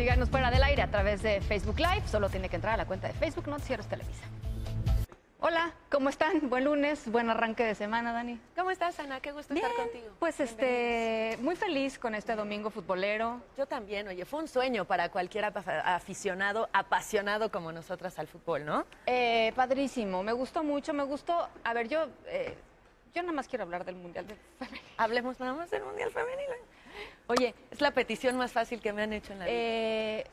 Síganos fuera del aire a través de Facebook Live. Solo tiene que entrar a la cuenta de Facebook Noticieros Televisa. Hola, ¿cómo están? Buen lunes, buen arranque de semana, Dani. ¿Cómo estás, Ana? Qué gusto Bien, estar contigo. Pues este, muy feliz con este domingo futbolero. Yo también, oye, fue un sueño para cualquier aficionado, apasionado como nosotras al fútbol, ¿no? Eh, padrísimo, me gustó mucho, me gustó. A ver, yo, eh, yo nada más quiero hablar del Mundial de Femenil. Hablemos nada más del Mundial Femenino. Oye, es la petición más fácil que me han hecho en la vida. Eh,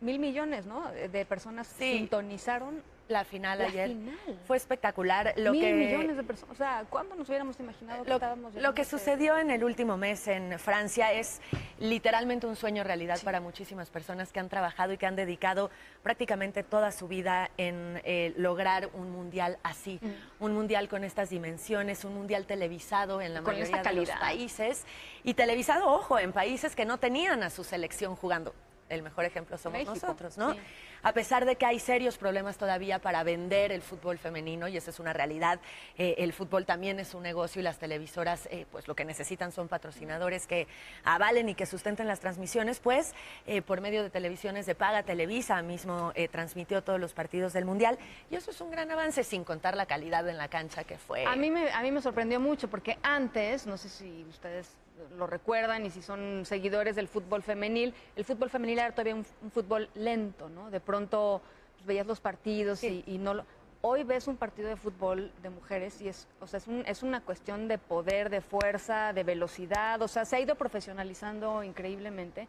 mil millones, ¿no? De personas Sí. sintonizaron la final la ayer final. fue espectacular. Lo mil que, millones de personas. O sea, ¿cuándo nos hubiéramos imaginado que Lo, estábamos lo que sucedió en el último mes en Francia es literalmente un sueño realidad para muchísimas personas que han trabajado y que han dedicado prácticamente toda su vida en eh, lograr un mundial así, Mm. un mundial con estas dimensiones, un mundial televisado en la Con mayoría de los países y televisado, ojo, en países que no tenían a su selección jugando. El mejor ejemplo somos México, nosotros, ¿no? sí. A pesar de que hay serios problemas todavía para vender el fútbol femenino, y esa es una realidad, eh, el fútbol también es un negocio y las televisoras, eh, pues lo que necesitan son patrocinadores que avalen y que sustenten las transmisiones, pues eh, por medio de televisiones de paga, Televisa mismo eh, transmitió todos los partidos del Mundial, y eso es un gran avance, sin contar la calidad en la cancha que fue. A mí, me, a mí me sorprendió mucho porque antes, no sé si ustedes lo recuerdan y si son seguidores del fútbol femenil, el fútbol femenil era todavía un, un fútbol lento, ¿no? De pronto pues, veías los partidos y, y no lo... Hoy ves un partido de fútbol de mujeres y es, o sea, es, un- es una cuestión de poder, de fuerza, de velocidad, o sea, se ha ido profesionalizando increíblemente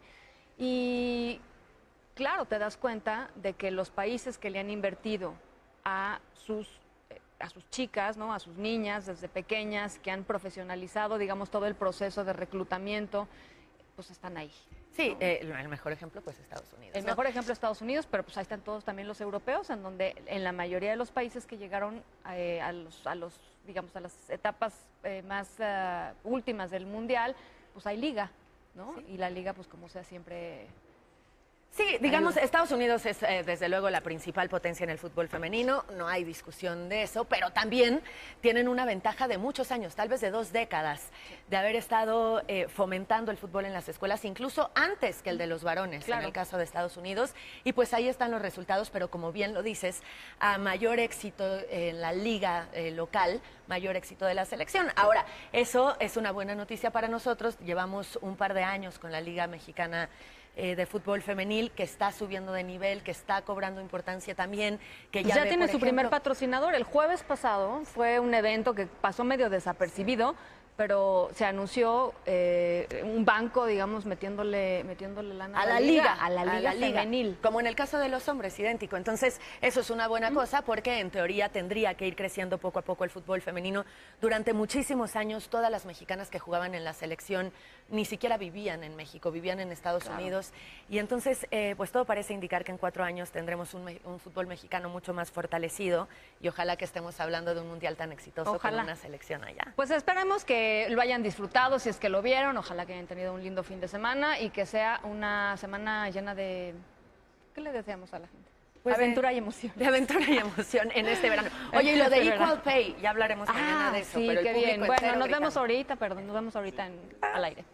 y claro, te das cuenta de que los países que le han invertido a sus, a sus chicas, ¿no? a sus niñas desde pequeñas, que han profesionalizado, digamos, todo el proceso de reclutamiento, pues están ahí. Sí, eh, el mejor ejemplo pues Estados Unidos. El ¿no? mejor ejemplo es Estados Unidos, pero pues ahí están todos también los europeos, en donde en la mayoría de los países que llegaron eh, a, los, a los, digamos, a las etapas eh, más ah, últimas del mundial, pues hay liga, ¿no? Y la liga, pues como sea, siempre Sí, digamos, Estados Unidos es eh, desde luego la principal potencia en el fútbol femenino, no hay discusión de eso, pero también tienen una ventaja de muchos años, tal vez de dos décadas, de haber estado eh, fomentando el fútbol en las escuelas, incluso antes que el de los varones, Claro. en el caso de Estados Unidos, y pues ahí están los resultados, pero como bien lo dices, a mayor éxito en la liga eh, local, mayor éxito de la selección. Ahora, eso es una buena noticia para nosotros, llevamos un par de años con la Liga Mexicana eh, de fútbol femenil que está subiendo de nivel, que está cobrando importancia también, que Pues ya, ya, ve, tiene su primer patrocinador. El jueves pasado fue un evento que pasó medio desapercibido, pero se anunció eh, un banco, digamos, metiéndole, metiéndole lana a la liga, a la liga femenil. Como en el caso de los hombres, idéntico. Entonces, eso es una buena cosa porque en teoría tendría que ir creciendo poco a poco el fútbol femenino. Durante muchísimos años, todas las mexicanas que jugaban en la selección ni siquiera vivían en México, vivían en Estados Unidos. Y entonces, eh, pues todo parece indicar que en cuatro años tendremos un, un fútbol mexicano mucho más fortalecido y ojalá que estemos hablando de un mundial tan exitoso Ojalá. con una selección allá. Pues esperemos que lo hayan disfrutado, si es que lo vieron, ojalá que hayan tenido un lindo fin de semana y que sea una semana llena de... ¿Qué le deseamos a la gente? Pues de- Aventura y emoción. De aventura y emoción en este verano. Oye, y lo de este Equal. Pay, ya hablaremos mañana Ah, de eso. sí, pero qué bien. Bueno, nos vemos ahorita, perdón, nos vemos ahorita en- al aire.